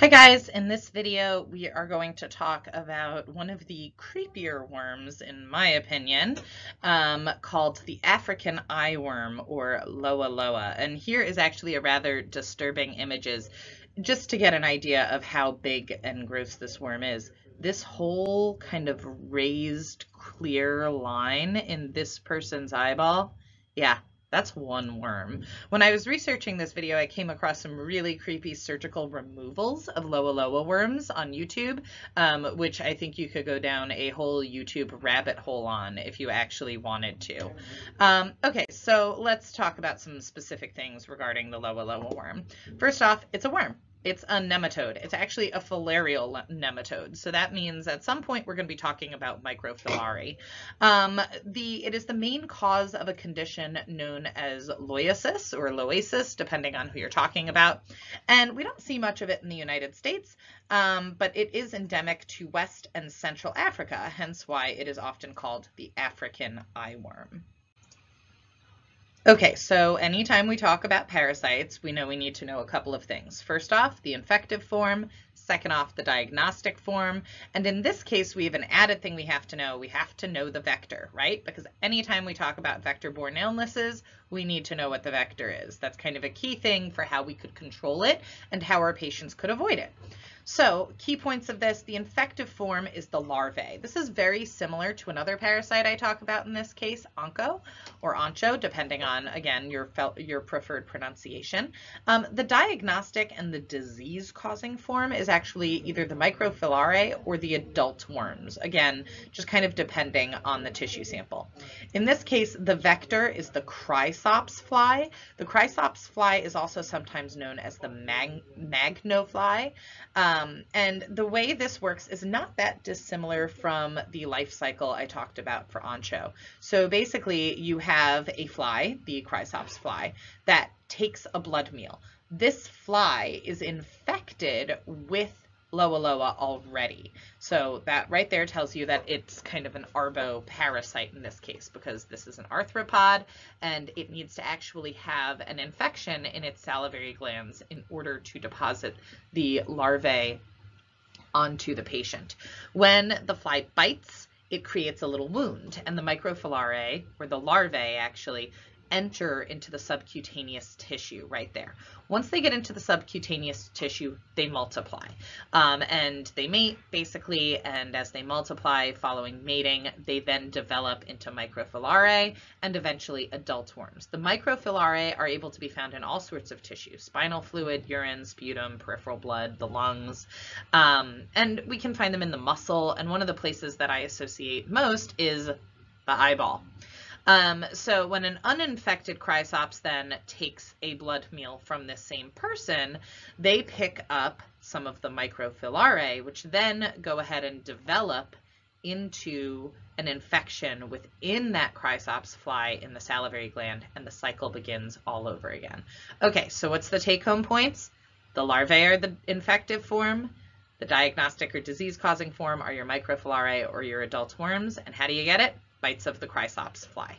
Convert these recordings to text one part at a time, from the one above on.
Hi guys, in this video we are going to talk about one of the creepier worms in my opinion um, called the African eye worm or Loa Loa and here is actually a rather disturbing images just to get an idea of how big and gross this worm is. This whole kind of raised clear line in this person's eyeball, yeah, that's one worm. When I was researching this video, I came across some really creepy surgical removals of Loa Loa worms on YouTube, um, which I think you could go down a whole YouTube rabbit hole on if you actually wanted to. Um, okay, so let's talk about some specific things regarding the Loa Loa worm. First off, it's a worm. It's a nematode. It's actually a filarial nematode. So that means at some point we're going to be talking about microfilariae. Um, the, it is the main cause of a condition known as loiasis or loasis, depending on who you're talking about. And we don't see much of it in the United States, um, but it is endemic to West and Central Africa, hence why it is often called the African eyeworm. Okay, so anytime we talk about parasites, we know we need to know a couple of things. First off, the infective form, second off, the diagnostic form, and in this case, we have an added thing we have to know. We have to know the vector, right? Because anytime we talk about vector-borne illnesses, we need to know what the vector is. That's kind of a key thing for how we could control it and how our patients could avoid it. So key points of this, the infective form is the larvae. This is very similar to another parasite I talk about in this case, onco or ancho, depending on, again, your, your preferred pronunciation. Um, the diagnostic and the disease-causing form is actually either the microfilariae or the adult worms, again, just kind of depending on the tissue sample. In this case, the vector is the Chrysops fly. The Chrysops fly is also sometimes known as the mag mango fly. Um, um, and the way this works is not that dissimilar from the life cycle I talked about for Ancho. So basically you have a fly, the Chrysops fly, that takes a blood meal. This fly is infected with Loa Loa already. So that right there tells you that it's kind of an arbo parasite in this case because this is an arthropod and it needs to actually have an infection in its salivary glands in order to deposit the larvae onto the patient. When the fly bites, it creates a little wound and the microfilariae, or the larvae actually, enter into the subcutaneous tissue right there. Once they get into the subcutaneous tissue, they multiply. Um, and they mate basically, and as they multiply following mating, they then develop into microfilariae and eventually adult worms. The microfilariae are able to be found in all sorts of tissue, spinal fluid, urine, sputum, peripheral blood, the lungs, um, and we can find them in the muscle. And one of the places that I associate most is the eyeball. Um, so when an uninfected chrysops then takes a blood meal from this same person, they pick up some of the microfilariae, which then go ahead and develop into an infection within that chrysops fly in the salivary gland and the cycle begins all over again. Okay, so what's the take home points? The larvae are the infective form. The diagnostic or disease causing form are your microfilariae or your adult worms. And how do you get it? Bites of the chrysops fly.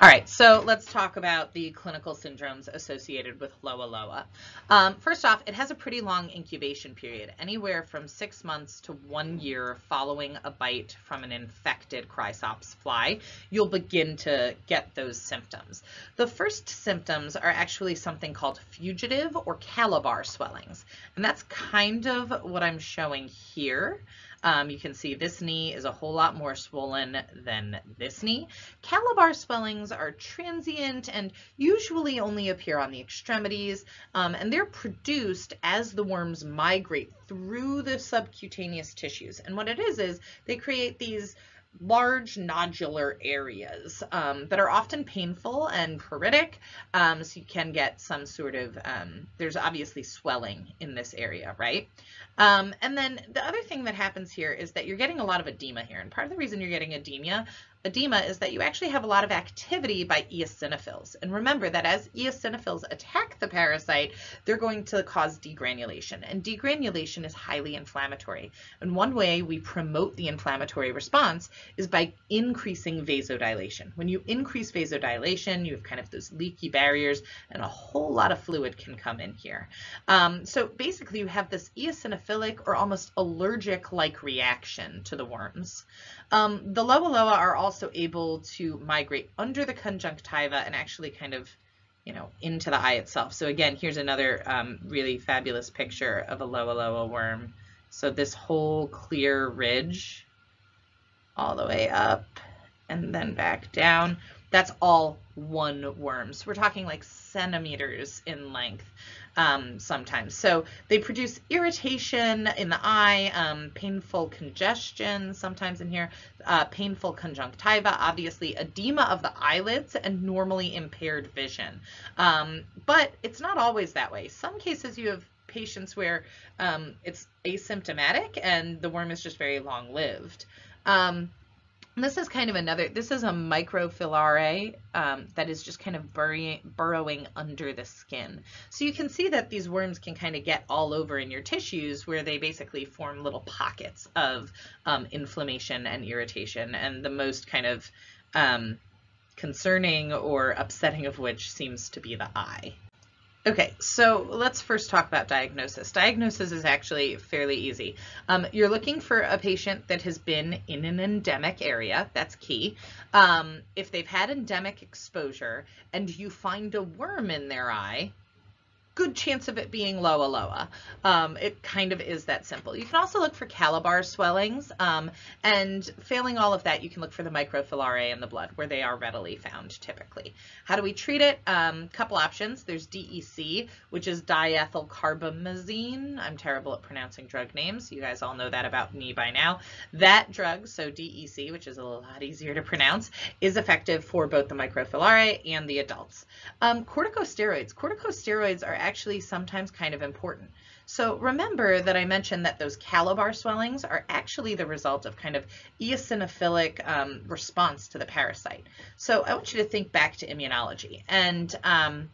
All right, so let's talk about the clinical syndromes associated with Loa Loa. Um, first off, it has a pretty long incubation period, anywhere from six months to one year following a bite from an infected Chrysops fly. You'll begin to get those symptoms. The first symptoms are actually something called fugitive or calabar swellings, and that's kind of what I'm showing here. Um, you can see this knee is a whole lot more swollen than this knee. Calabar swellings are transient and usually only appear on the extremities, um, and they're produced as the worms migrate through the subcutaneous tissues. And what it is, is they create these large nodular areas um, that are often painful and pruritic. Um, so you can get some sort of, um, there's obviously swelling in this area, right? Um, and then the other thing that happens here is that you're getting a lot of edema here. And part of the reason you're getting edema, edema is that you actually have a lot of activity by eosinophils. And remember that as eosinophils attack the parasite, they're going to cause degranulation. And degranulation is highly inflammatory. And one way we promote the inflammatory response is by increasing vasodilation. When you increase vasodilation, you have kind of those leaky barriers and a whole lot of fluid can come in here. Um, so basically you have this eosinophilic or almost allergic-like reaction to the worms. Um, the Loa Loa are also able to migrate under the conjunctiva and actually kind of you know, into the eye itself. So again, here's another um, really fabulous picture of a Loa Loa worm. So this whole clear ridge all the way up and then back down, that's all one worm. So we're talking like centimeters in length um, sometimes. So they produce irritation in the eye, um, painful congestion sometimes in here, uh, painful conjunctiva, obviously edema of the eyelids, and normally impaired vision. Um, but it's not always that way. Some cases you have patients where um, it's asymptomatic and the worm is just very long lived. This is kind of another, this is a microfilare um, that is just kind of burying, burrowing under the skin. So you can see that these worms can kind of get all over in your tissues where they basically form little pockets of um, inflammation and irritation. And the most kind of um, concerning or upsetting of which seems to be the eye. Okay, so let's first talk about diagnosis. Diagnosis is actually fairly easy. Um, you're looking for a patient that has been in an endemic area, that's key. Um, if they've had endemic exposure and you find a worm in their eye, good chance of it being Loa Loa. Um, it kind of is that simple. You can also look for calabar swellings, um, and failing all of that, you can look for the microfilariae in the blood, where they are readily found typically. How do we treat it? Um, couple options. There's DEC, which is diethylcarbamazine. I'm terrible at pronouncing drug names. You guys all know that about me by now. That drug, so DEC, which is a lot easier to pronounce, is effective for both the microfilariae and the adults. Um, corticosteroids. Corticosteroids are actually sometimes kind of important. So remember that I mentioned that those calabar swellings are actually the result of kind of eosinophilic um, response to the parasite. So I want you to think back to immunology and um,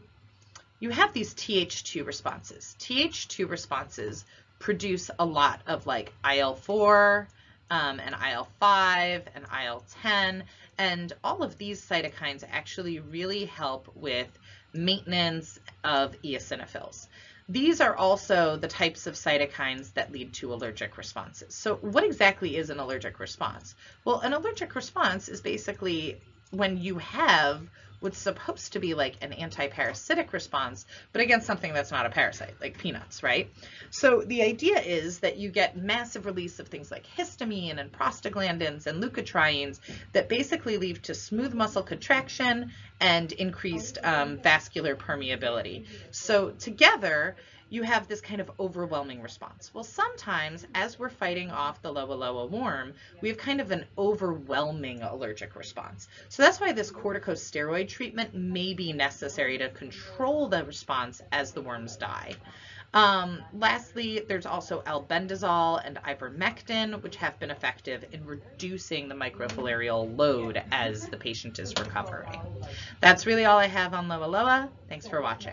you have these Th2 responses. Th2 responses produce a lot of like IL-4 um, and IL-5 and IL-10 and all of these cytokines actually really help with maintenance of eosinophils. These are also the types of cytokines that lead to allergic responses. So what exactly is an allergic response? Well, an allergic response is basically when you have what's supposed to be like an anti-parasitic response, but against something that's not a parasite, like peanuts, right? So the idea is that you get massive release of things like histamine and prostaglandins and leukotrienes that basically lead to smooth muscle contraction and increased um, vascular permeability. So together, you have this kind of overwhelming response. Well, sometimes as we're fighting off the Loa Loa worm, we have kind of an overwhelming allergic response. So that's why this corticosteroid treatment may be necessary to control the response as the worms die. Um, lastly, there's also albendazole and ivermectin, which have been effective in reducing the microfilarial load as the patient is recovering. That's really all I have on Loa Loa. Thanks for watching.